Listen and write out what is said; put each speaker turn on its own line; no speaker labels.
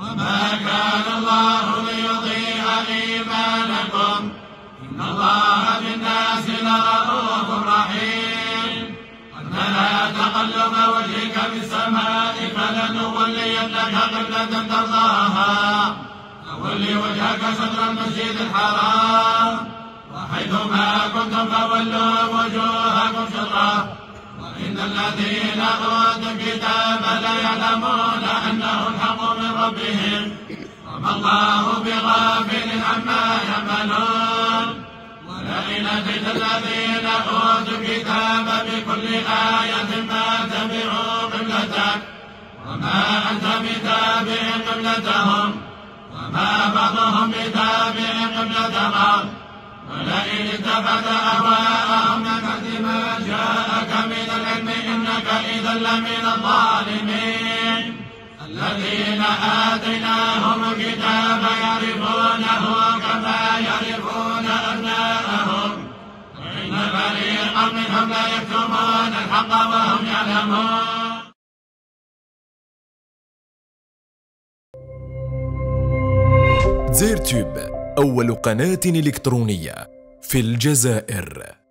وما كان الله ليضيع إيمانكم. إن الله بالناس لرؤوف رحيم. قد نرى تقلب وجهك في السماء فلنولينك قبلة ترضاها. فول وجهك شطر المسجد الحرام. وحيثما كنتم فولوا وجوهكم شطرة. وإن الذين أوتوا الكتاب ليعلمون أنه الحق من ربهم. وما الله بغافل عما يعملون. ولئن أتيت الذين أوتوا الكتاب بكل آية ما تبعوا قبلتك. وما أنت بتابع قبلتهم. وما بعضهم بتابع بعض ولئن اتبعت أهواءهم إذا لمن الظالمين الذين آتيناهم الكتاب يعرفونه كما يعرفون أبناءهم. وإن فريقا منهم لا يكتمون الحق وهم يعلمون.
زيرتوب أول قناة إلكترونية في الجزائر.